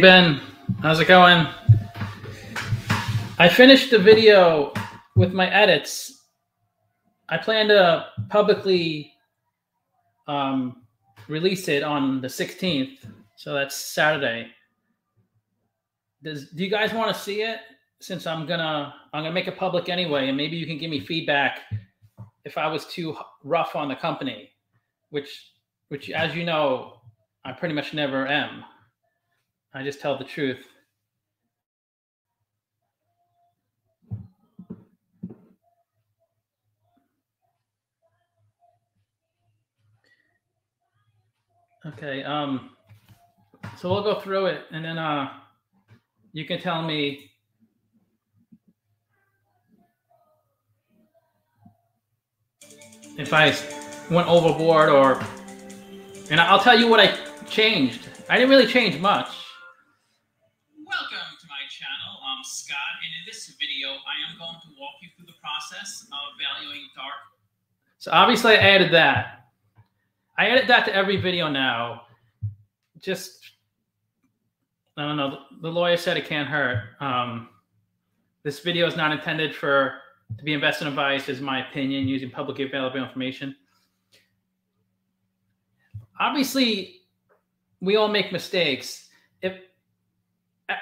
Ben, how's it going? I finished the video with my edits. I plan to publicly um, release it on the 16th, so that's Saturday. Does do you guys want to see it? Since I'm gonna I'm gonna make it public anyway, and maybe you can give me feedback if I was too rough on the company, which which as you know, I pretty much never am. I just tell the truth. Okay, um, so we'll go through it and then uh, you can tell me if I went overboard or, and I'll tell you what I changed. I didn't really change much. Welcome to my channel. I'm Scott, and in this video, I am going to walk you through the process of valuing dark. So obviously I added that. I edit that to every video now. Just, I don't know. The lawyer said it can't hurt. Um, this video is not intended for to be investment advice, is my opinion using publicly available information. Obviously, we all make mistakes. If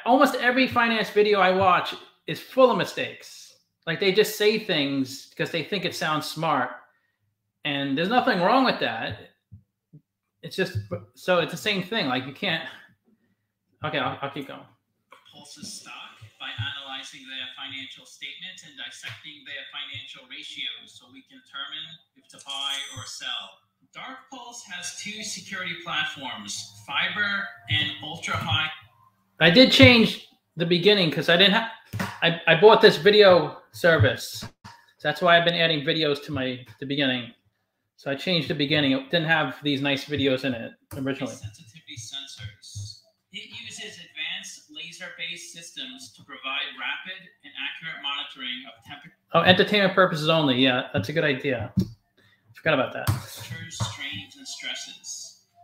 almost every finance video I watch is full of mistakes, like they just say things because they think it sounds smart, and there's nothing wrong with that it's just so it's the same thing. Like you can't. Okay, I'll, I'll keep going. Pulse's stock by analyzing their financial statements and dissecting their financial ratios, so we can determine if to buy or sell. Dark Pulse has two security platforms, Fiber and Ultra High. I did change the beginning because I didn't have. I, I bought this video service. So that's why I've been adding videos to my the beginning. So I changed the beginning. It didn't have these nice videos in it originally. Sensitivity sensors. It uses advanced laser-based systems to provide rapid and accurate monitoring of temperature. Oh, entertainment purposes only. Yeah, that's a good idea. Forgot about that. Strains and stresses.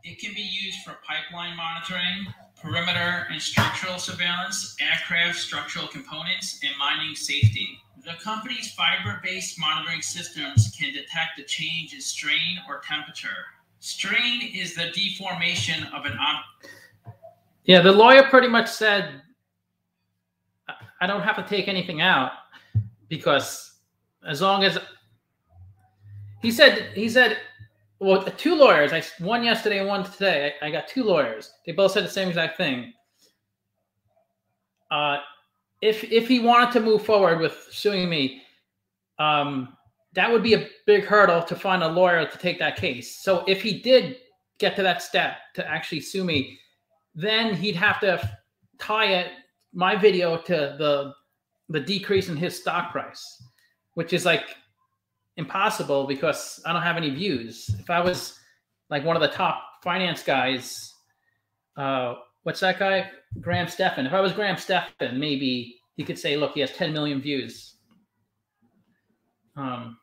It can be used for pipeline monitoring, perimeter and structural surveillance, aircraft structural components, and mining safety. The company's fiber-based monitoring systems can detect a change in strain or temperature. Strain is the deformation of an object. Yeah, the lawyer pretty much said, I don't have to take anything out because as long as he said, he said, well, two lawyers, I one yesterday and one today. I, I got two lawyers. They both said the same exact thing. Uh, if if he wanted to move forward with suing me, um, that would be a big hurdle to find a lawyer to take that case. So if he did get to that step to actually sue me, then he'd have to tie it my video to the the decrease in his stock price, which is like impossible because I don't have any views. If I was like one of the top finance guys, uh, what's that guy? Graham Stephan. If I was Graham Stephan, maybe he could say, look, he has 10 million views. Um,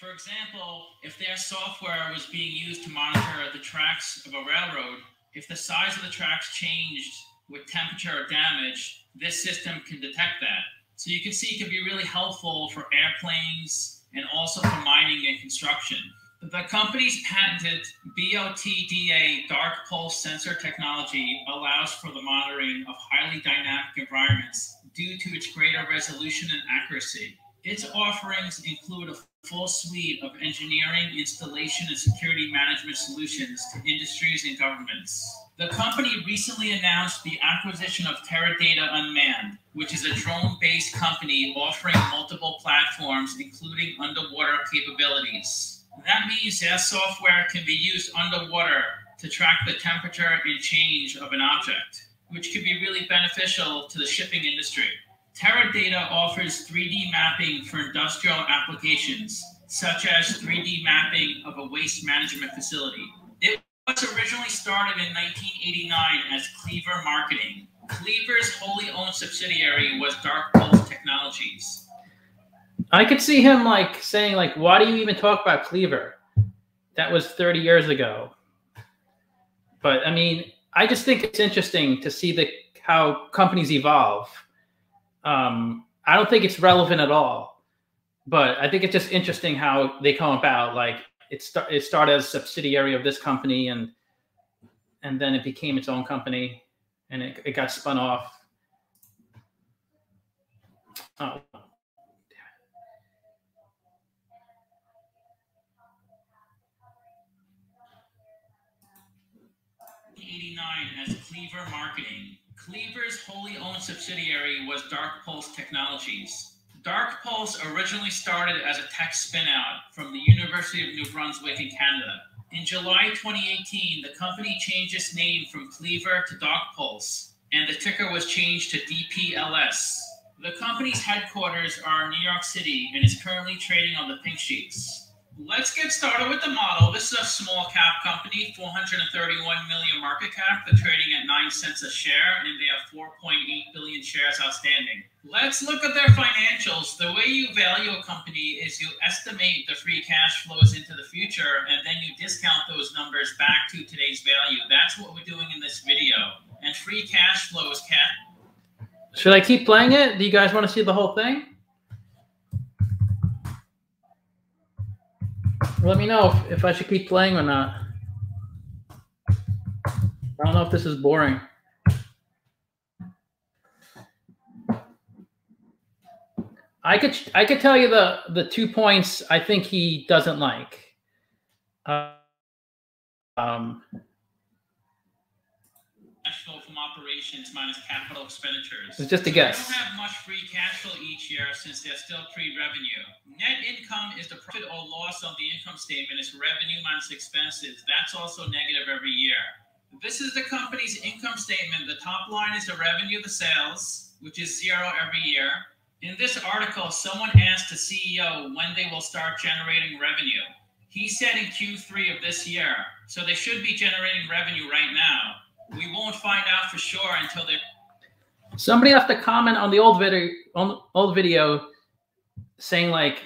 for example, if their software was being used to monitor the tracks of a railroad, if the size of the tracks changed with temperature or damage, this system can detect that. So you can see it can be really helpful for airplanes and also for mining and construction. The company's patented BOTDA dark pulse sensor technology allows for the monitoring of highly dynamic environments due to its greater resolution and accuracy. Its offerings include a full suite of engineering, installation, and security management solutions to industries and governments. The company recently announced the acquisition of TerraData Unmanned, which is a drone based company offering multiple platforms, including underwater capabilities. That means their software can be used underwater to track the temperature and change of an object, which could be really beneficial to the shipping industry. Teradata offers 3D mapping for industrial applications, such as 3D mapping of a waste management facility. Was originally started in 1989 as Klever Marketing. Klever's wholly owned subsidiary was Dark Pulse Technologies. I could see him like saying like, "Why do you even talk about Klever?" That was 30 years ago. But I mean, I just think it's interesting to see the how companies evolve. Um, I don't think it's relevant at all, but I think it's just interesting how they come about. Like it, start, it started as a subsidiary of this company, and and then it became its own company, and it, it got spun off. Oh, as Klever Marketing. Klever's wholly owned subsidiary was Dark Pulse Technologies. Dark Pulse originally started as a tech spinout from the University of New Brunswick in Canada. In July 2018, the company changed its name from Klever to Dark Pulse, and the ticker was changed to DPLS. The company's headquarters are in New York City and is currently trading on the pink sheets. Let's get started with the model. This is a small cap company, 431 million market cap. They're trading at 9 cents a share and they have 4.8 billion shares outstanding. Let's look at their financials. The way you value a company is you estimate the free cash flows into the future and then you discount those numbers back to today's value. That's what we're doing in this video. And free cash flow is cash. Should I keep playing it? Do you guys want to see the whole thing? Let me know if, if I should keep playing or not. I don't know if this is boring. I could I could tell you the the two points I think he doesn't like. Um, operations minus capital expenditures. It's just a guess. They don't have much free cash flow each year since they're still pre-revenue. Net income is the profit or loss on the income statement. It's revenue minus expenses. That's also negative every year. This is the company's income statement. The top line is the revenue, the sales, which is zero every year. In this article, someone asked the CEO when they will start generating revenue. He said in Q3 of this year, so they should be generating revenue right now we won't find out for sure until they. Somebody left a comment on the old video on old video saying like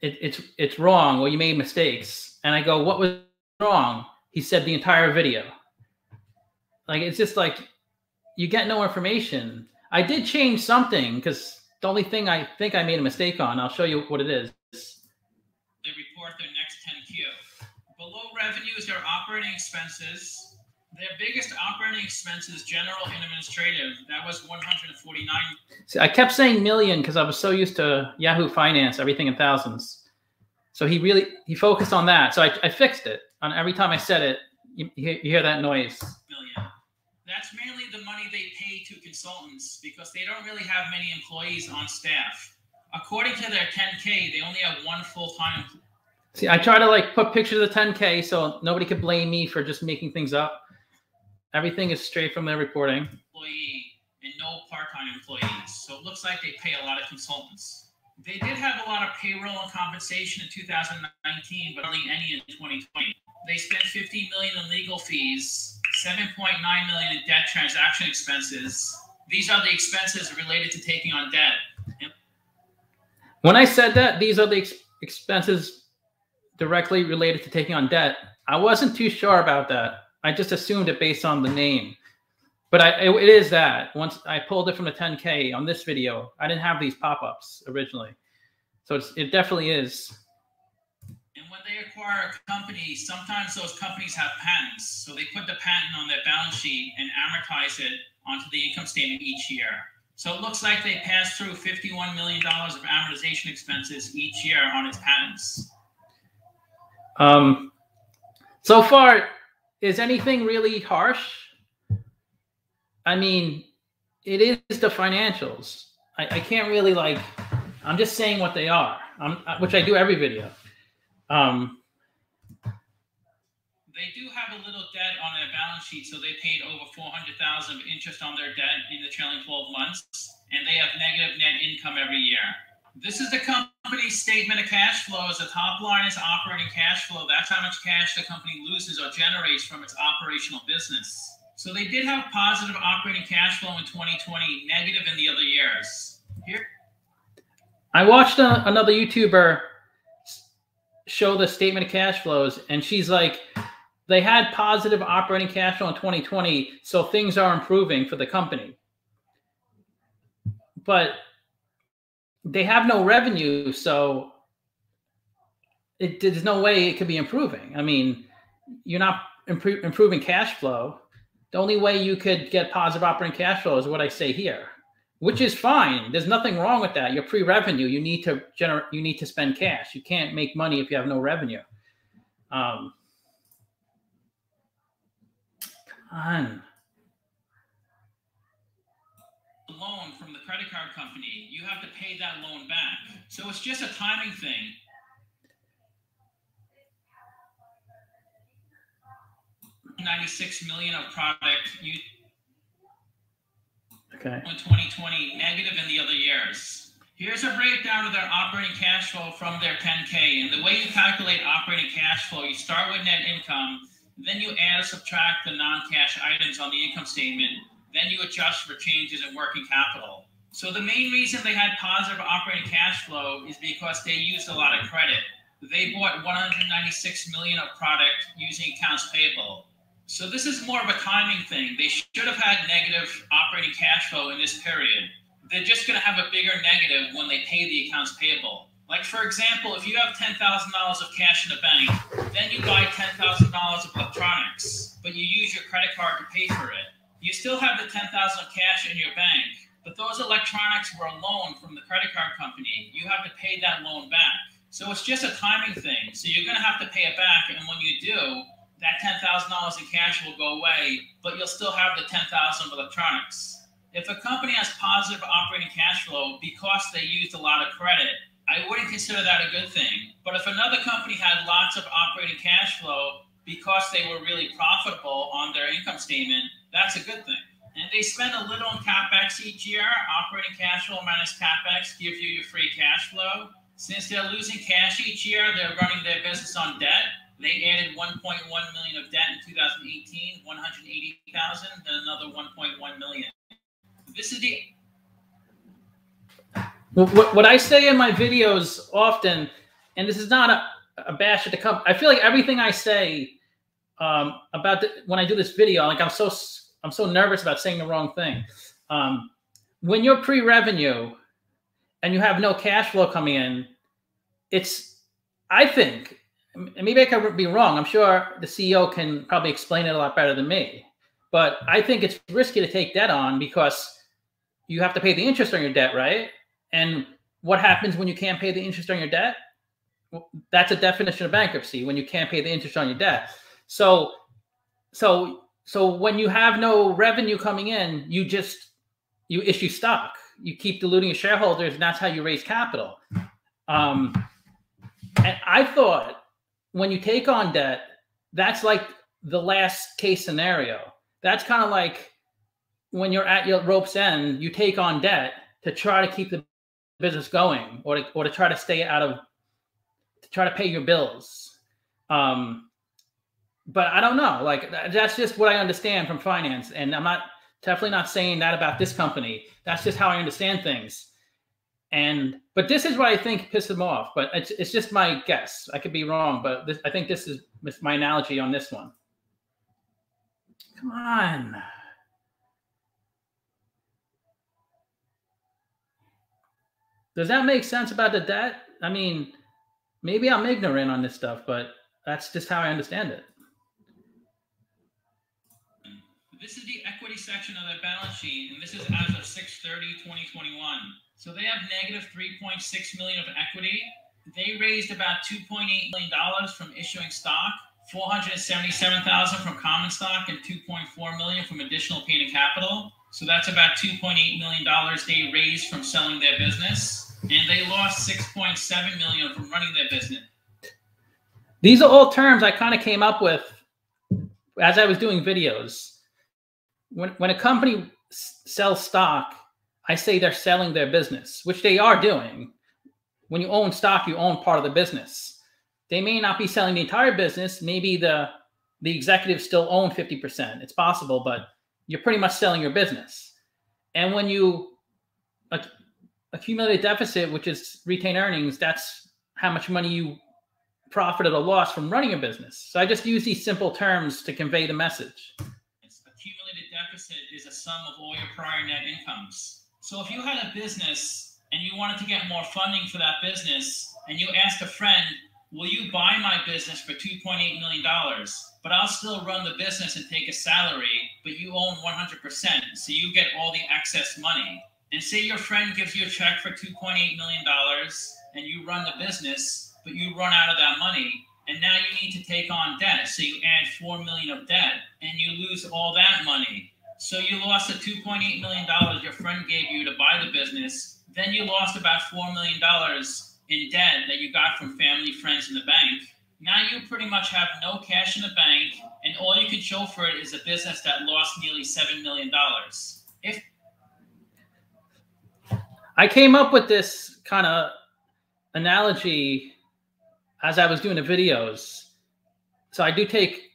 it, it's it's wrong Well, you made mistakes, and I go, what was wrong? He said the entire video. Like it's just like you get no information. I did change something because the only thing I think I made a mistake on, I'll show you what it is. They report their next 10Q. Below revenues are operating expenses, their biggest operating expense is general and administrative, that was 149. See, I kept saying million because I was so used to Yahoo Finance, everything in thousands. So he really he focused on that. So I, I fixed it. On every time I said it, you, you hear that noise. Million. That's mainly the money they pay to consultants because they don't really have many employees on staff. According to their 10K, they only have one full-time. See, I try to like put pictures of the 10K so nobody could blame me for just making things up. Everything is straight from their reporting. Employee and no part-time employees. So it looks like they pay a lot of consultants. They did have a lot of payroll and compensation in 2019, but only any in 2020. They spent 50 million in legal fees, 7.9 million in debt transaction expenses. These are the expenses related to taking on debt. When I said that these are the ex expenses directly related to taking on debt, I wasn't too sure about that. I just assumed it based on the name. But I, it, it is that. Once I pulled it from the 10K on this video, I didn't have these pop-ups originally. So it's, it definitely is. And when they acquire a company, sometimes those companies have patents. So they put the patent on their balance sheet and amortize it onto the income statement each year. So it looks like they pass through $51 million of amortization expenses each year on its patents. Um, so far, is anything really harsh? I mean, it is the financials. I, I can't really like. I'm just saying what they are, um, which I do every video. Um, they do have a little debt on their balance sheet, so they paid over 400,000 of interest on their debt in the trailing 12 months, and they have negative net income every year. This is the company's statement of cash flows. The top line is operating cash flow. That's how much cash the company loses or generates from its operational business. So they did have positive operating cash flow in 2020, negative in the other years. Here. I watched a, another YouTuber show the statement of cash flows, and she's like, they had positive operating cash flow in 2020, so things are improving for the company. But they have no revenue, so it, there's no way it could be improving. I mean, you're not improving cash flow. The only way you could get positive operating cash flow is what I say here, which is fine. There's nothing wrong with that. You're pre-revenue. You need to generate. You need to spend cash. You can't make money if you have no revenue. Um, on. Loan from the credit card company, you have to pay that loan back. So it's just a timing thing. Ninety-six million of product you okay. in 2020, negative in the other years. Here's a breakdown of their operating cash flow from their 10K. And the way you calculate operating cash flow, you start with net income, then you add or subtract the non-cash items on the income statement. Then you adjust for changes in working capital. So the main reason they had positive operating cash flow is because they used a lot of credit. They bought 196 million of product using accounts payable. So this is more of a timing thing. They should have had negative operating cash flow in this period. They're just going to have a bigger negative when they pay the accounts payable. Like for example, if you have ten thousand dollars of cash in the bank, then you buy ten thousand dollars of electronics, but you use your credit card to pay for it. You still have the ten thousand of cash in your bank, but those electronics were a loan from the credit card company. You have to pay that loan back. So it's just a timing thing. So you're going to have to pay it back, and when you do, that ten thousand dollars in cash will go away, but you'll still have the ten thousand of electronics. If a company has positive operating cash flow because they used a lot of credit, I wouldn't consider that a good thing. But if another company had lots of operating cash flow because they were really profitable on their income statement, that's a good thing. And they spend a little on capex each year. Operating cash flow minus capex gives you your free cash flow. Since they're losing cash each year, they're running their business on debt. They added 1.1 million of debt in 2018, 180,000, then another 1.1 million. This is the what, what I say in my videos often, and this is not a, a bash at the company. I feel like everything I say um, about the, when I do this video, like I'm so I'm so nervous about saying the wrong thing. Um, when you're pre-revenue and you have no cash flow coming in, it's I think maybe I could be wrong. I'm sure the CEO can probably explain it a lot better than me. But I think it's risky to take debt on because you have to pay the interest on your debt, right? And what happens when you can't pay the interest on your debt? That's a definition of bankruptcy when you can't pay the interest on your debt. So, so, so when you have no revenue coming in, you just you issue stock. You keep diluting your shareholders, and that's how you raise capital. Um, and I thought when you take on debt, that's like the last case scenario. That's kind of like when you're at your rope's end, you take on debt to try to keep the business going or to, or to try to stay out of to try to pay your bills um but i don't know. Like that's just what i understand from finance and i'm not definitely not saying that about this company. That's just how i understand things. And but this is what i think pissed them off but it's, it's just my guess. I could be wrong but this, i think this is my analogy on this one. Come on. Does that make sense about the debt? I mean, maybe I'm ignorant on this stuff, but that's just how I understand it. This is the equity section of their balance sheet, and this is as of 630 2021. So they have negative 3.6 million of equity. They raised about 2.8 million dollars from issuing stock, 477,000 from common stock, and 2.4 million from additional paid in capital. So that's about 2.8 million dollars they raised from selling their business and they lost 6.7 million from running their business. These are all terms I kind of came up with as I was doing videos. When when a company sells stock, I say they're selling their business, which they are doing. When you own stock, you own part of the business. They may not be selling the entire business. Maybe the the executives still own 50%. It's possible, but you're pretty much selling your business. And when you accumulated deficit, which is retained earnings, that's how much money you profit or loss from running a business. So I just use these simple terms to convey the message. Accumulated deficit is a sum of all your prior net incomes. So if you had a business and you wanted to get more funding for that business and you asked a friend, will you buy my business for $2.8 million? But I'll still run the business and take a salary, but you own 100%. So you get all the excess money. And say your friend gives you a check for $2.8 million and you run the business, but you run out of that money. And now you need to take on debt. So you add 4 million of debt and you lose all that money. So you lost the $2.8 million your friend gave you to buy the business. Then you lost about $4 million in debt that you got from family, friends, and the bank. Now you pretty much have no cash in the bank, and all you can show for it is a business that lost nearly $7 million. If I came up with this kind of analogy as I was doing the videos. So I do take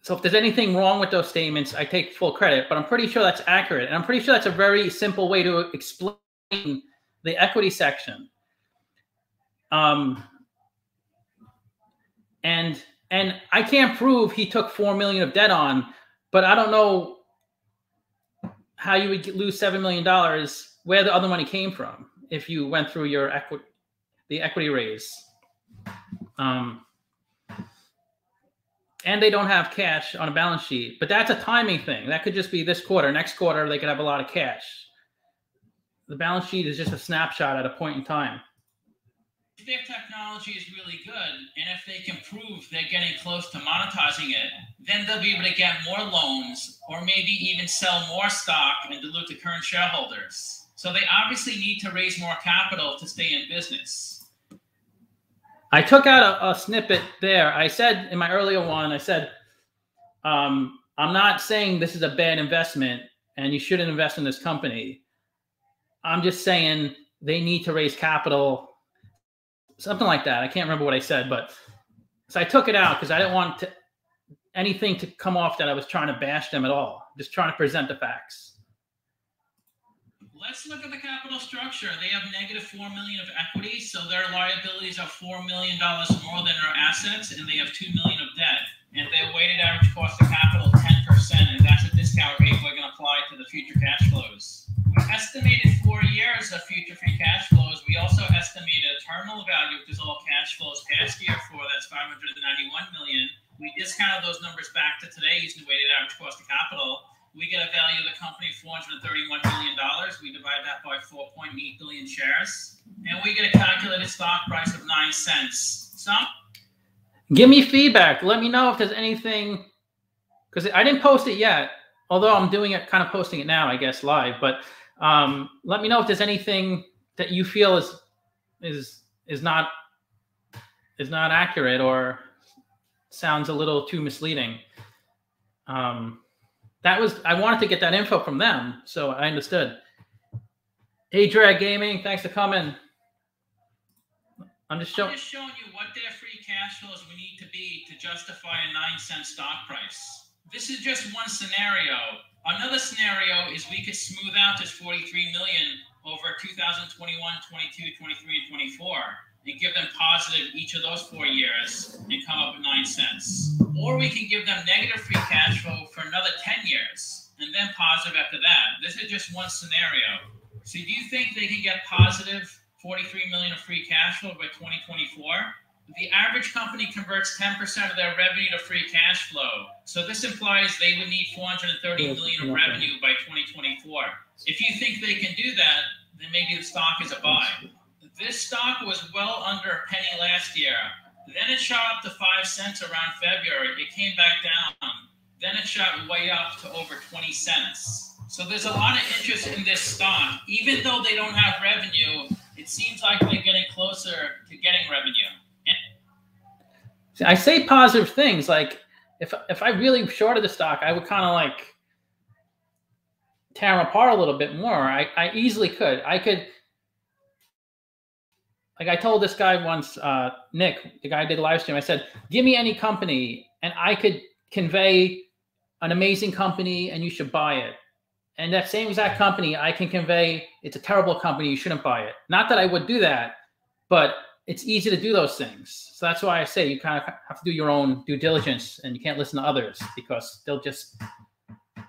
so if there's anything wrong with those statements, I take full credit, but I'm pretty sure that's accurate. And I'm pretty sure that's a very simple way to explain the equity section. Um, and and I can't prove he took four million of debt on, but I don't know how you would lose seven million dollars where the other money came from if you went through your equity the equity raise. Um, and they don't have cash on a balance sheet, but that's a timing thing. That could just be this quarter. Next quarter, they could have a lot of cash. The balance sheet is just a snapshot at a point in time if their technology is really good and if they can prove they're getting close to monetizing it, then they'll be able to get more loans or maybe even sell more stock and dilute the current shareholders. So they obviously need to raise more capital to stay in business. I took out a, a snippet there. I said in my earlier one, I said, um, I'm not saying this is a bad investment and you shouldn't invest in this company. I'm just saying they need to raise capital something like that. I can't remember what I said, but so I took it out because I didn't want to, anything to come off that I was trying to bash them at all. Just trying to present the facts. Let's look at the capital structure. They have negative four million of equity, so their liabilities are four million dollars more than their assets, and they have two million of debt. And their weighted average cost of capital ten percent, and that's a discount rate we're going to apply to the future cash flows. We estimated four years of future free cash flows. We also estimated a terminal value, which is all cash flows past year for that's 591 million. We discounted those numbers back to today using the weighted average cost of capital. We get a value of the company $431 million. We divide that by 4.8 billion shares, and we get a calculated stock price of nine cents. So, give me feedback. Let me know if there's anything because I didn't post it yet although I'm doing it, kind of posting it now, I guess, live. But um, let me know if there's anything that you feel is is is not is not accurate or sounds a little too misleading. Um, that was I wanted to get that info from them, so I understood. Hey, Drag Gaming, thanks for coming. I'm just, show- I'm just showing you what their free cash flows we need to be to justify a nine cent stock price. This is just one scenario. Another scenario is we could smooth out this 43 million over 2021, 22, 23, and 24 and give them positive each of those four years and come up with nine cents. Or we can give them negative free cash flow for another 10 years and then positive after that. This is just one scenario. So do you think they can get positive 43 million of free cash flow by 2024? the average company converts 10% of their revenue to free cash flow. So this implies they would need 430 million of revenue by 2024. If you think they can do that, then maybe the stock is a buy. This stock was well under a penny last year. Then it shot up to five cents around February. It came back down. Then it shot way up to over 20 cents. So there's a lot of interest in this stock. Even though they don't have revenue, it seems like they're getting closer to getting revenue. I say positive things like if if I really shorted the stock, I would kind of like tear them apart a little bit more. I, I easily could. I could like I told this guy once, uh, Nick, the guy did a live stream, I said, give me any company and I could convey an amazing company and you should buy it. And that same exact company, I can convey it's a terrible company, you shouldn't buy it. Not that I would do that, but it's easy to do those things. So that's why I say you kind of have to do your own due diligence and you can't listen to others because they'll just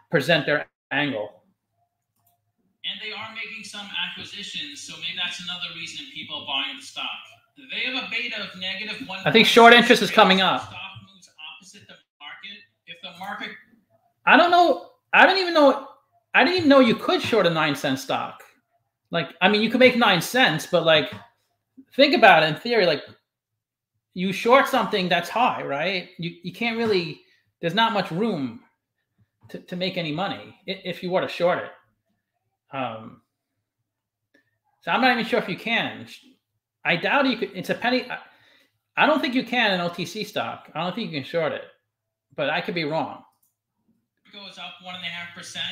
present their angle. And they are making some acquisitions, so maybe that's another reason people are buying the stock. They have a beta of negative one. I think short interest is coming up. Stock moves opposite the market. If the market, I don't know. I don't even know. I didn't even know you could short a nine cent stock. Like, I mean, you could make nine cents, but like, think about it in theory. Like, you short something that's high, right? You you can't really. There's not much room to, to make any money if you were to short it. Um, so I'm not even sure if you can. I doubt you could. It's a penny. I, don't think you can an OTC stock. I don't think you can short it, but I could be wrong. It goes up one and a half percent,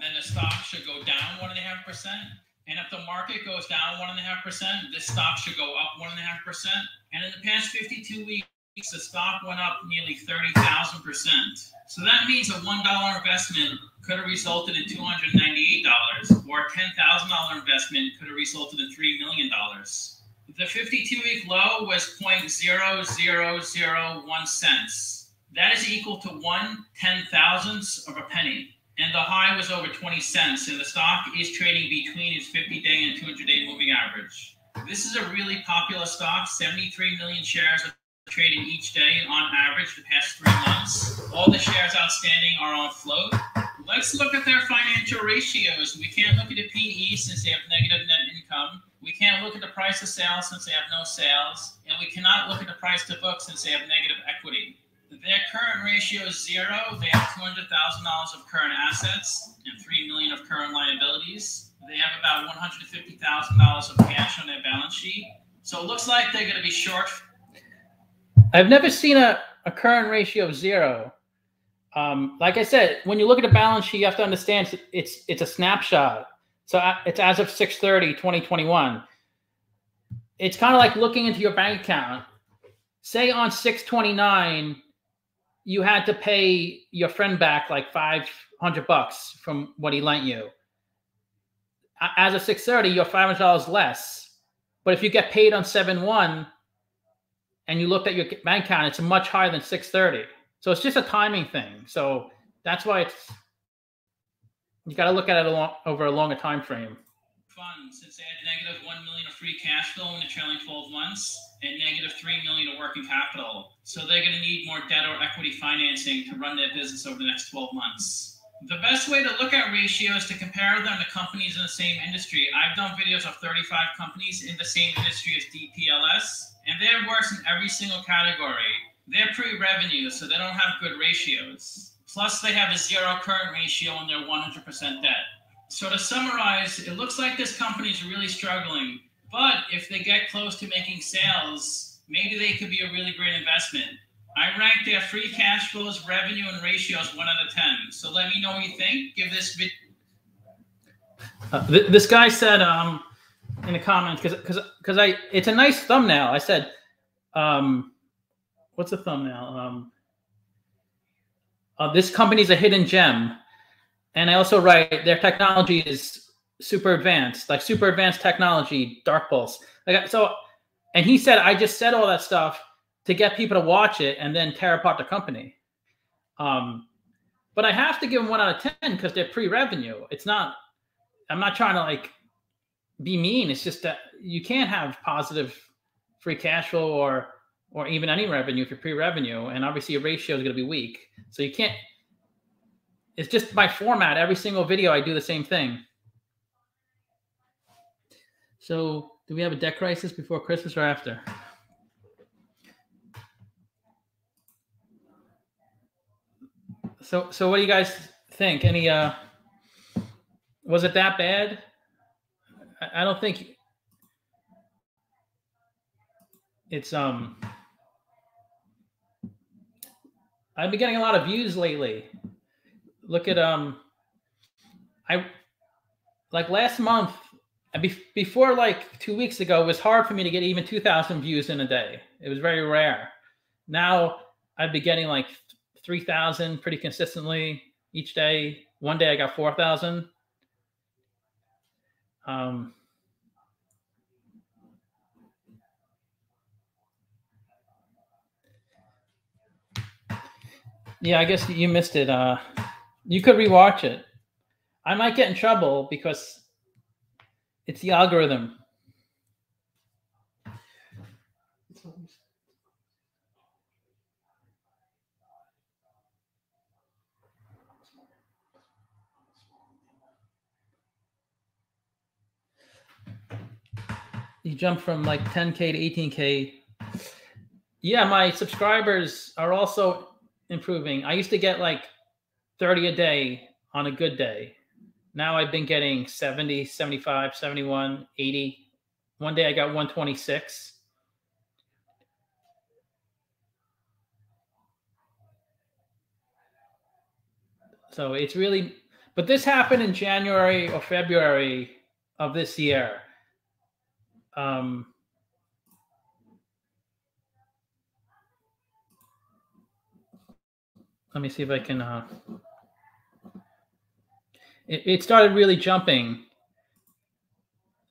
then the stock should go down one and a half percent. And if the market goes down one and a half percent, this stock should go up one and a half percent. And in the past 52 weeks, the stock went up nearly 30,000 percent. So that means a one dollar investment could have resulted in $298, or a $10,000 investment could have resulted in $3 million. The 52 week low was 0.0001 cents. That is equal to one ten thousandths of a penny. And the high was over 20 cents, and the stock is trading between its 50 day and 200 day moving average. This is a really popular stock. 73 million shares trading each day on average the past three months. All the shares outstanding are on float. Let's look at their financial ratios. We can't look at the PE since they have negative net income. We can't look at the price of sales since they have no sales. And we cannot look at the price to book since they have negative equity. Their current ratio is zero. They have $200,000 of current assets and 3 million of current liabilities. They have about $150,000 of cash on their balance sheet. So it looks like they're going to be short. I've never seen a, a current ratio of zero. Um, like I said, when you look at a balance sheet, you have to understand it's it's a snapshot. So uh, it's as of 630, 2021. It's kind of like looking into your bank account. Say on 629, you had to pay your friend back like 500 bucks from what he lent you. As of 630, you're $500 less. But if you get paid on 7-1 and you looked at your bank account, it's much higher than 630. So it's just a timing thing. So that's why it's you got to look at it over a longer time frame. Fun since they had negative one million of free cash flow in the trailing 12 months and negative three million of working capital. So they're going to need more debt or equity financing to run their business over the next 12 months. The best way to look at ratios to compare them to companies in the same industry. I've done videos of 35 companies in the same industry as DPLS, and they're worse in every single category. They're pre-revenue, so they don't have good ratios. Plus, they have a zero current ratio and they're 100% debt. So to summarize, it looks like this company is really struggling. But if they get close to making sales, maybe they could be a really great investment. I rank their free cash flows, revenue, and ratios one out of ten. So let me know what you think. Give this vid- uh, th- this guy said um, in the comments because because because I it's a nice thumbnail. I said um, what's a thumbnail? Um, uh, this company's a hidden gem, and I also write their technology is super advanced, like super advanced technology, Dark Pulse. Like so, and he said I just said all that stuff to get people to watch it and then tear apart the company. Um, but I have to give them one out of ten because they're pre-revenue. It's not. I'm not trying to like be mean. It's just that you can't have positive free cash flow or or even any revenue if you're pre-revenue, and obviously your ratio is going to be weak. So you can't. It's just my format. Every single video, I do the same thing. So, do we have a debt crisis before Christmas or after? So, so what do you guys think? Any uh, was it that bad? I, don't think it's um I've been getting a lot of views lately. Look at um, I like last month be- before like two weeks ago it was hard for me to get even 2000 views in a day. It was very rare. Now i'd be getting like 3000 pretty consistently each day. One day i got 4000 um, yeah, I guess you missed it. Uh, you could rewatch it. I might get in trouble because it's the algorithm. You jump from like 10k to 18k. Yeah, my subscribers are also improving. I used to get like 30 a day on a good day. Now I've been getting 70, 75, 71, 80. One day I got 126. So it's really, but this happened in January or February of this year. Um, let me see if I can. Uh, it, it started really jumping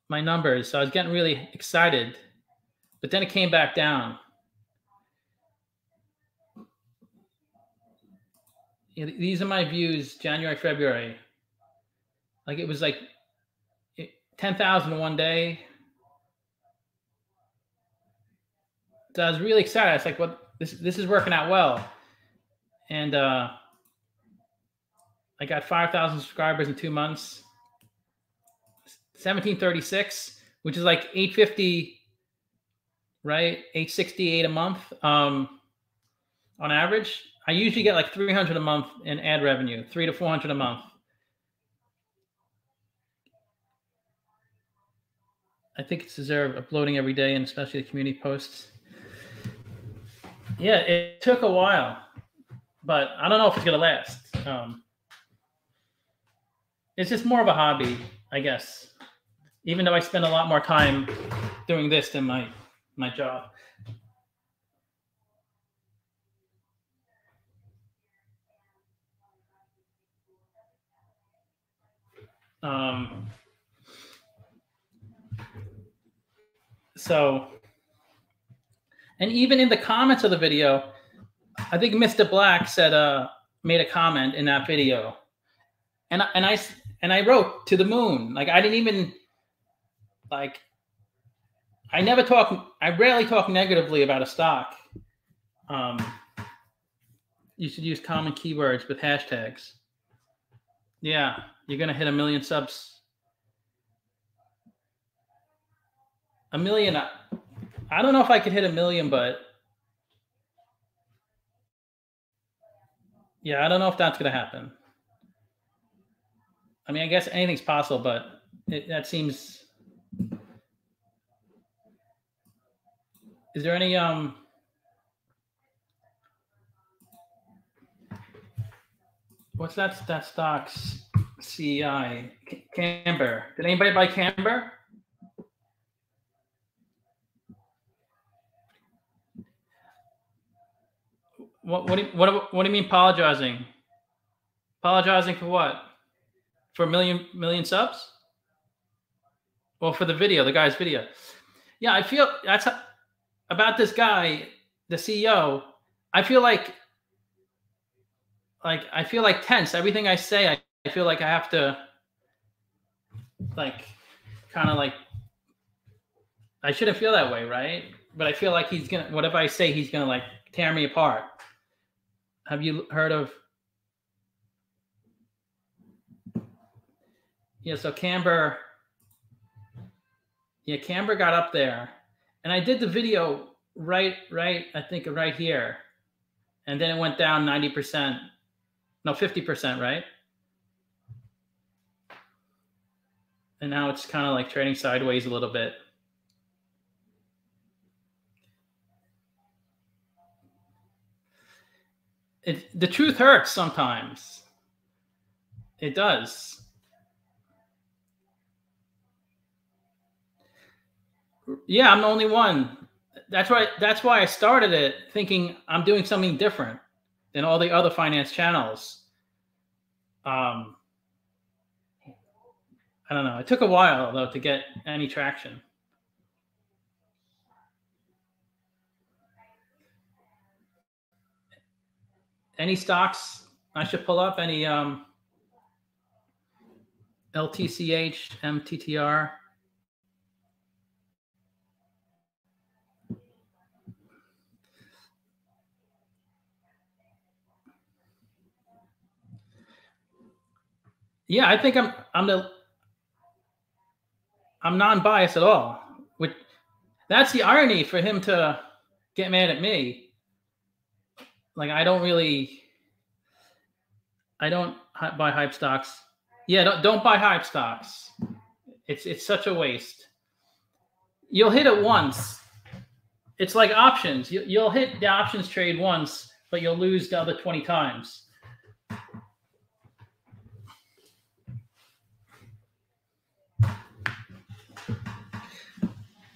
my numbers, so I was getting really excited, but then it came back down. These are my views, January, February. Like it was like 10,000 one day. So I was really excited. I was like, "What? This this is working out well." And uh, I got 5,000 subscribers in two months. 1736, which is like 850, right? 868 a month um, on average. I usually get like 300 a month in ad revenue, three to 400 a month. I think it's deserved uploading every day and especially the community posts. Yeah, it took a while, but I don't know if it's gonna last. Um, it's just more of a hobby, I guess. Even though I spend a lot more time doing this than my my job. Um, so, and even in the comments of the video, I think Mr. Black said, uh, made a comment in that video. And, and I, and I wrote to the moon. Like I didn't even like I never talk I rarely talk negatively about a stock. Um you should use common keywords with hashtags. Yeah, you're gonna hit a million subs. A million I don't know if I could hit a million, but yeah, I don't know if that's gonna happen. I mean, I guess anything's possible, but it, that seems. Is there any um? What's that? That stocks CI Camber. Did anybody buy Camber? What what do you, what what do you mean apologizing? Apologizing for what? for a million million subs? Well, for the video, the guy's video. Yeah, I feel that's about this guy, the CEO. I feel like like I feel like tense. Everything I say, I, I feel like I have to like kind of like I shouldn't feel that way, right? But I feel like he's gonna whatever I say, he's gonna like tear me apart. Have you heard of yeah, so Camber, yeah, Camber got up there, and I did the video right, right, I think right here, and then it went down ninety percent, no, fifty percent, right? And now it's kind of like trading sideways a little bit. It, the truth hurts sometimes. It does. Yeah, I'm the only one. That's why that's why I started it thinking I'm doing something different than all the other finance channels. Um I don't know. It took a while though to get any traction. Any stocks I should pull up? Any um, LTCH, MTTR? Yeah, I think I'm I'm the I'm non-biased at all. Which that's the irony for him to get mad at me. Like I don't really I don't buy hype stocks. Yeah, don't, don't buy hype stocks. It's it's such a waste. You'll hit it once. It's like options. You, you'll hit the options trade once, but you'll lose the other 20 times.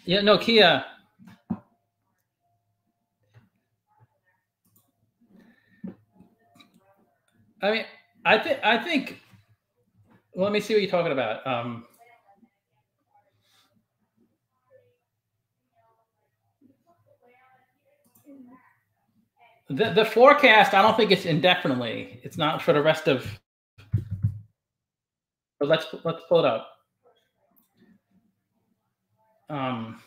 Yeah, Nokia. I mean, I think I think. Let me see what you're talking about. Um, the the forecast, I don't think it's indefinitely. It's not for the rest of. But let's let's pull it up. Um,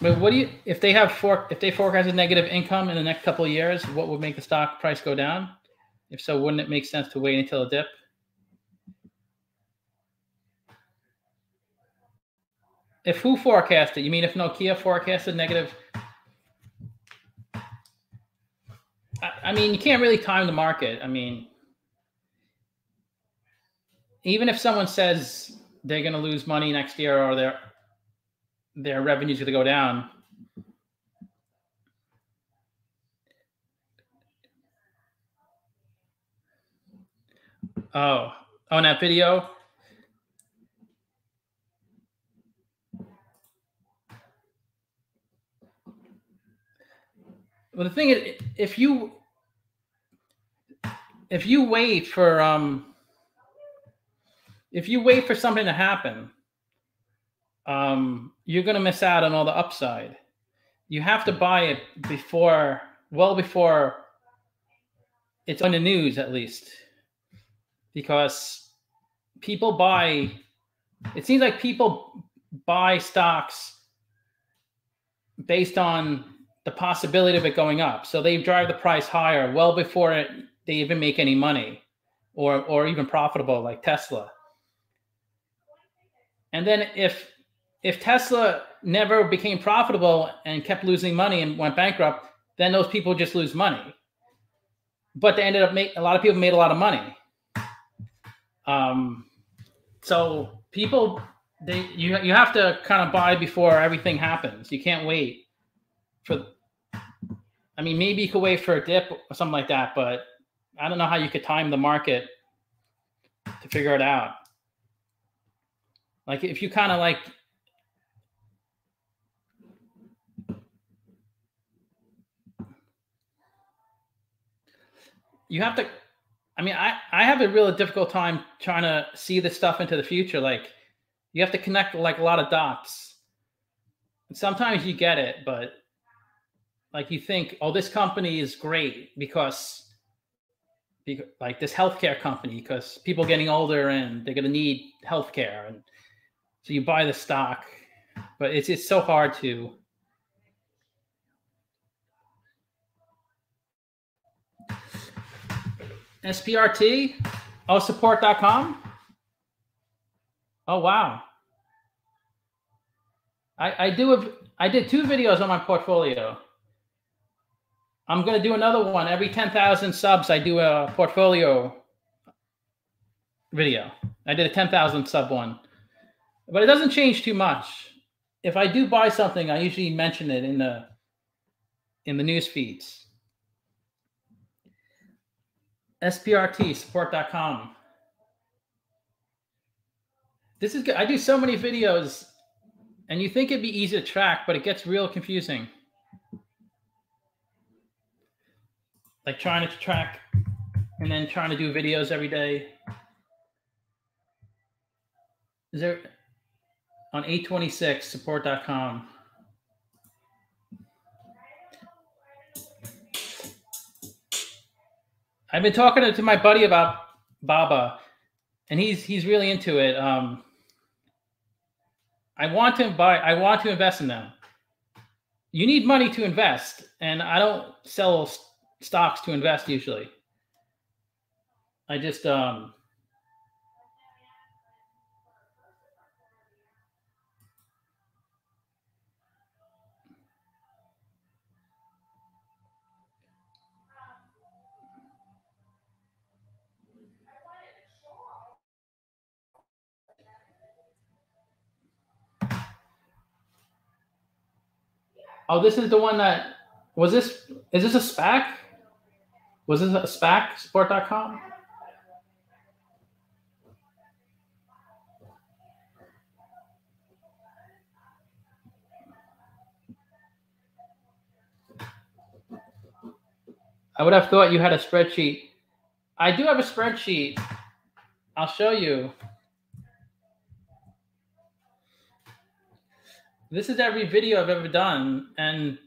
but what do you if they have for if they forecast a negative income in the next couple of years, what would make the stock price go down? If so, wouldn't it make sense to wait until a dip? If who forecasted? You mean if Nokia forecasted negative I mean, you can't really time the market. I mean, even if someone says they're going to lose money next year or their their revenue's going to go down, Oh, on that video. Well, the thing is, if you if you wait for um if you wait for something to happen, um, you're gonna miss out on all the upside. You have to buy it before, well before it's on the news, at least, because people buy. It seems like people buy stocks based on the possibility of it going up. So they drive the price higher well before it they even make any money or or even profitable like Tesla. And then if if Tesla never became profitable and kept losing money and went bankrupt, then those people just lose money. But they ended up make a lot of people made a lot of money. Um, so people they you you have to kind of buy before everything happens. You can't wait for. I mean, maybe you could wait for a dip or something like that, but I don't know how you could time the market to figure it out. Like if you kind of like you have to I mean I I have a real difficult time trying to see this stuff into the future like you have to connect like a lot of dots. And sometimes you get it, but like you think, oh, this company is great because like this healthcare company because people getting older and they're going to need healthcare and so you buy the stock but it's it's so hard to SPRT oh support.com oh wow I I do have, I did two videos on my portfolio I'm going to do another one. Every 10,000 subs, I do a portfolio video. I did a 10,000 sub one, but it doesn't change too much. If I do buy something, I usually mention it in the in the news feeds. SPRT support.com. This is good. I do so many videos and you think it'd be easy to track, but it gets real confusing. like trying to track and then trying to do videos every day. Is there on 826 support.com. I've been talking to my buddy about Baba, and he's he's really into it. Um, I want to buy. I want to invest in them. You need money to invest, and I don't sell stocks to invest usually. I just um, Oh, this is the one that was this. Is this a SPAC? Was this a SPAC? Support.com. I would have thought you had a spreadsheet. I do have a spreadsheet. I'll show you. This is every video I've ever done, and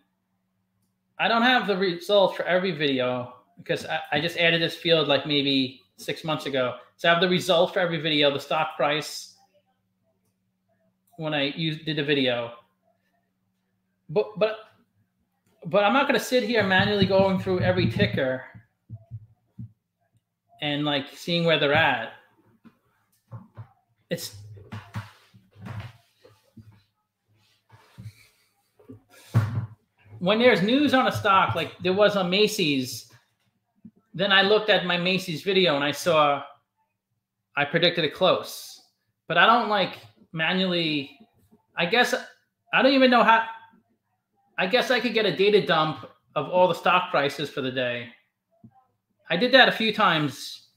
I don't have the results for every video because I, I just added this field like maybe six months ago. So I have the results for every video, the stock price when I used did the video. But but but I'm not going to sit here manually going through every ticker and like seeing where they're at. It's when there's news on a stock, like there was on Macy's, then I looked at my Macy's video and I saw I predicted it close. But I don't like manually, I guess I don't even know how. I guess I could get a data dump of all the stock prices for the day. I did that a few times.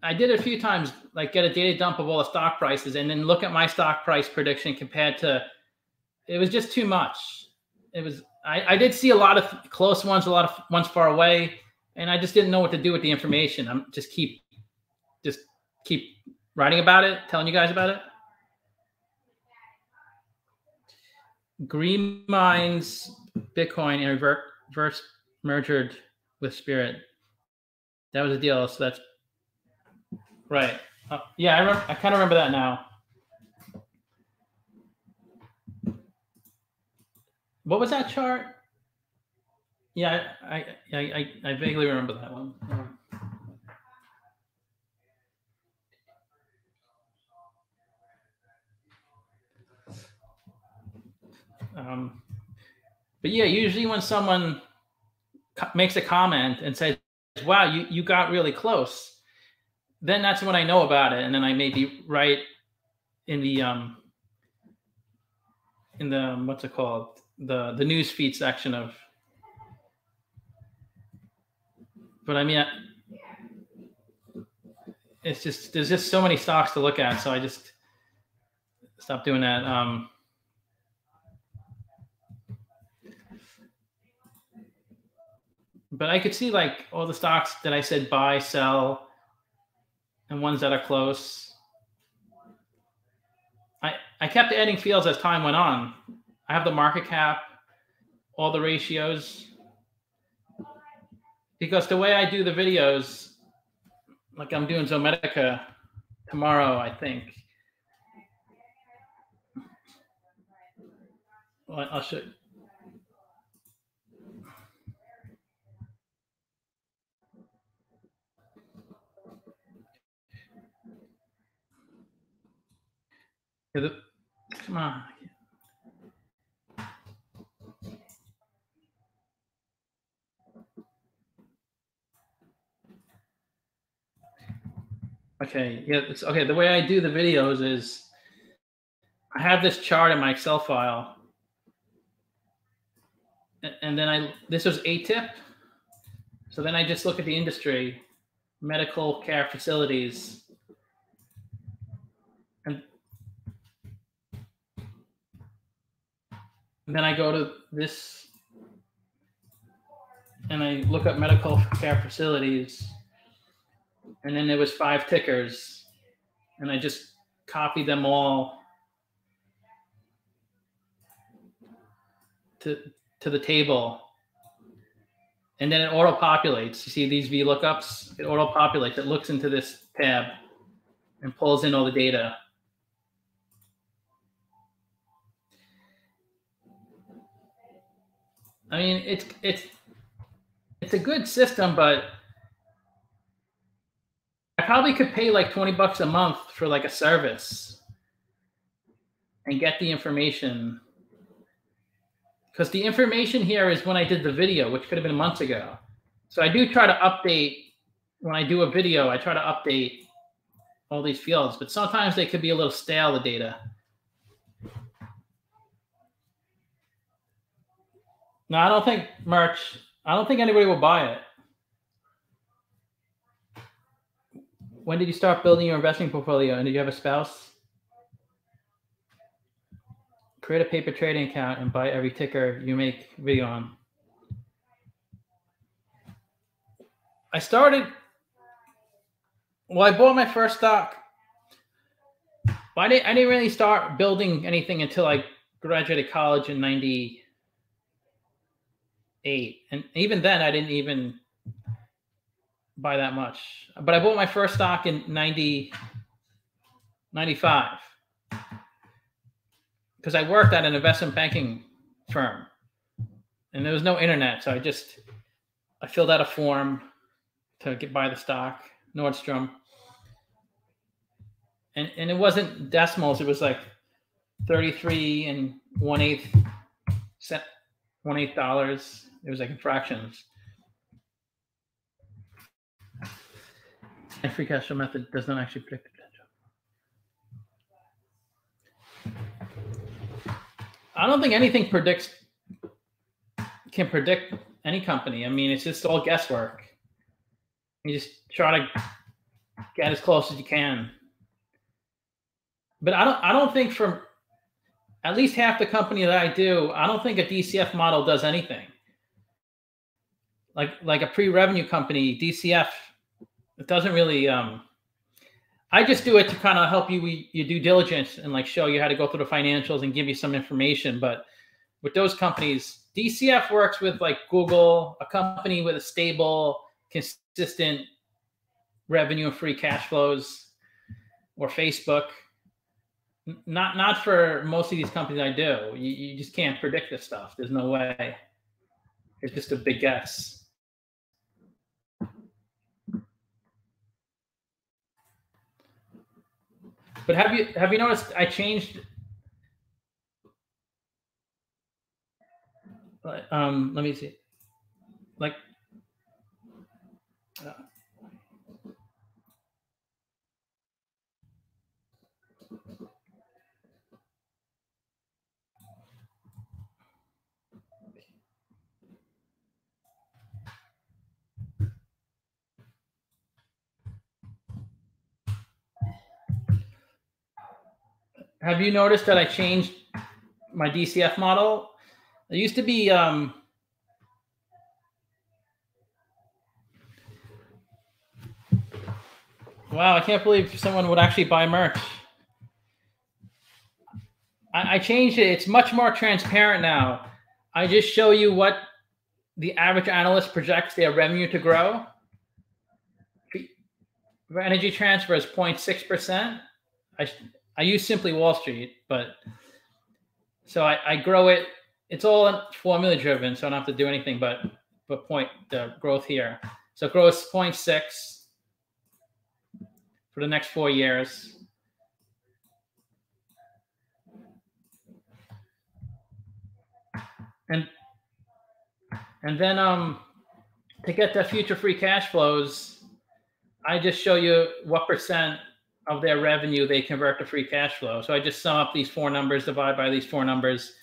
I did a few times, like get a data dump of all the stock prices and then look at my stock price prediction compared to it was just too much. It was I, I did see a lot of close ones, a lot of ones far away, and I just didn't know what to do with the information. I'm just keep just keep writing about it, telling you guys about it. Green Minds Bitcoin and reverse merged with Spirit. That was a deal. So that's right. Uh, yeah, I, I kind of remember that now. What was that chart? Yeah, I I I, I vaguely remember that one. Um, but yeah, usually when someone makes a comment and says, "Wow, you you got really close," then that's when I know about it, and then I may be right in the um in the what's it called the the news feed section of but i mean it's just there's just so many stocks to look at so i just stopped doing that um. But i could see like all the stocks that i said buy sell and ones that are close. I i kept adding fields as time went on I have the market cap, all the ratios. Because the way I do the videos, like I'm doing Zomedica tomorrow, I think. Well, I'll show. Come on. Okay, yeah, okay. The way I do the videos is I have this chart in my Excel file, and then I this was ATIP. So then I just look at the industry, medical care facilities, and then I go to this, and I look up medical care facilities and then there was five tickers and I just copied them all to to the table and then it auto populates. You see these VLOOKUPs? It auto populates. It looks into this tab and pulls in all the data. I mean, it's it's it's a good system, but probably could pay like 20 bucks a month for like a service and get the information because the information here is when I did the video, which could have been months ago. So I do try to update when I do a video, I try to update all these fields, but sometimes they could be a little stale, the data. No, I don't think merch, I don't think anybody will buy it. When did you start building your investing portfolio and did you have a spouse? create a paper trading account and buy every ticker you make video on. I started, well, I bought my first stock. But I didn't, I didn't really start building anything until I graduated college in 98. And even then, I didn't even buy that much. But I bought my first stock in 90, 95 because I worked at an investment banking firm and there was no internet. So I just, I filled out a form to get buy the stock, Nordstrom. And, and it wasn't decimals. It was like 33 and one eighth cent, one eighth dollars. It was like fractions. And free cash flow method does not actually predict the potential. I don't think anything predicts can predict any company. I mean, it's just all guesswork. You just try to get as close as you can. But I don't I don't think from at least half the company that I do, I don't think a DCF model does anything. Like like a pre-revenue company, DCF, it doesn't really um I just do it to kind of help you we, you due diligence and like show you how to go through the financials and give you some information. But with those companies, DCF works with like Google, a company with a stable, consistent revenue and free cash flows, or Facebook. Not not for most of these companies I do. You, you just can't predict this stuff. There's no way. It's just a big guess. But have you have you noticed I changed? Um, let me see. Like, uh, Have you noticed that I changed my DCF model? It used to be um, Wow, I can't believe someone would actually buy merch. I, I, changed it. It's much more transparent now. I just show you what the average analyst projects their revenue to grow. Energy transfer is 0.6%. I, I use Simply Wall Street, but so I, I grow it. It's all formula driven, so I don't have to do anything but but point the growth here. So growth 0.6 for the next four years. And and then um to get the future free cash flows, I just show you what percent of their revenue they convert to free cash flow. So I just sum up these four numbers, divide by these four numbers.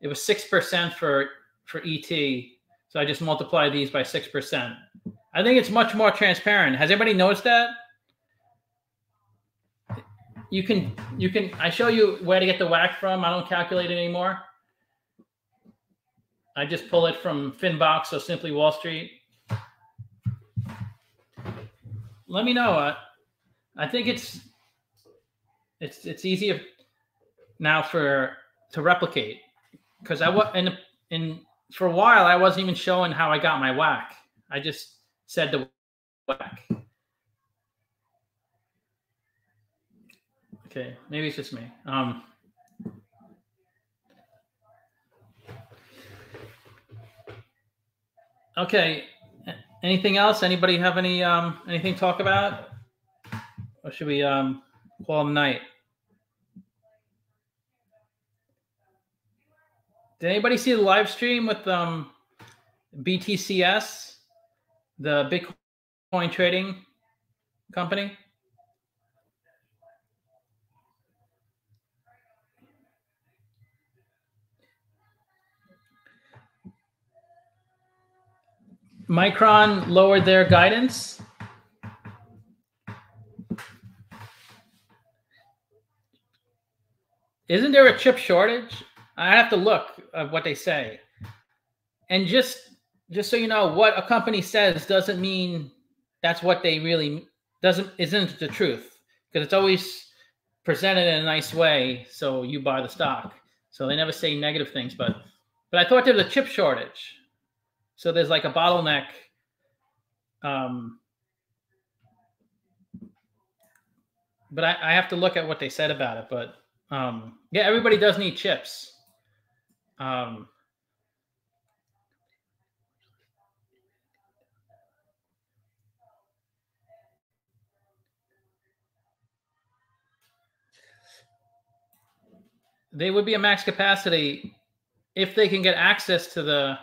It was six percent for for ET. So I just multiply these by six percent. I think it's much more transparent. Has anybody noticed that? You can you can I show you where to get the WACC from. I don't calculate it anymore. I just pull it from Finbox, so simply Wall Street. Let me know. Uh, I think it's it's it's easier now for to replicate because I was in in for a while I wasn't even showing how I got my WACC. I just said the WACC. Okay, maybe it's just me. Um, okay, anything else? Anybody have any um anything to talk about? Or should we um call them night? Did anybody see the live stream with um BTCS, the Bitcoin trading company? Micron lowered their guidance. Isn't there a chip shortage? I have to look at what they say. And just just so you know, what a company says doesn't mean that's what they really doesn't isn't the truth because it's always presented in a nice way so you buy the stock. So they never say negative things, but but I thought there was a chip shortage. So there's like a bottleneck. Um, but I, I have to look at what they said about it. But um, yeah, everybody does need chips. Um, they would be a max capacity if they can get access to the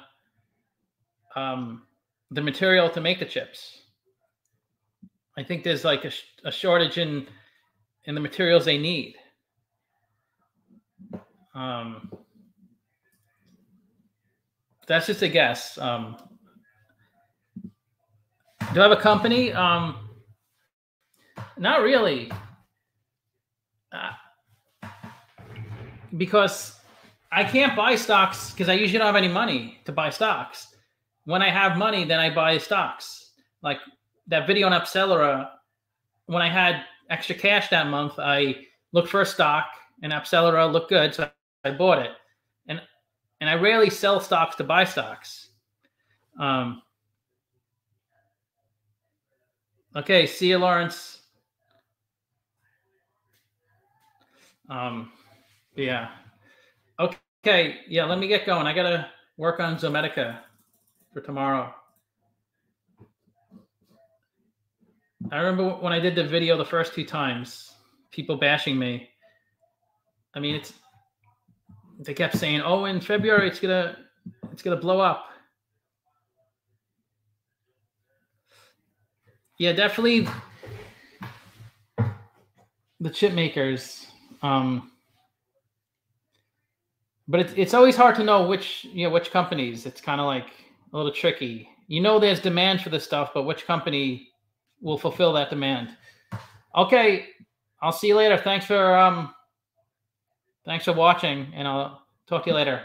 um, the material to make the chips. I think there's like a, a shortage in in the materials they need. Um, that's just a guess. Um, do I have a company? Um, not really. Uh, because I can't buy stocks because I usually don't have any money to buy stocks when I have money, then I buy stocks. Like that video on Appcelera, when I had extra cash that month, I looked for a stock and Appcelera looked good, so I bought it. And and I rarely sell stocks to buy stocks. Um, okay, see you, Lawrence. Um, yeah. Okay, yeah, let me get going. I gotta work on Zomedica for tomorrow. I remember when I did the video the first two times, people bashing me. I mean, it's they kept saying, "Oh, in February it's gonna it's gonna blow up." Yeah, definitely the chip makers. Um, but it's it's always hard to know which you know which companies. It's kind of like a little tricky. You know, there's demand for this stuff, but which company will fulfill that demand? Okay, I'll see you later. Thanks for um, thanks for watching, and I'll talk to you later.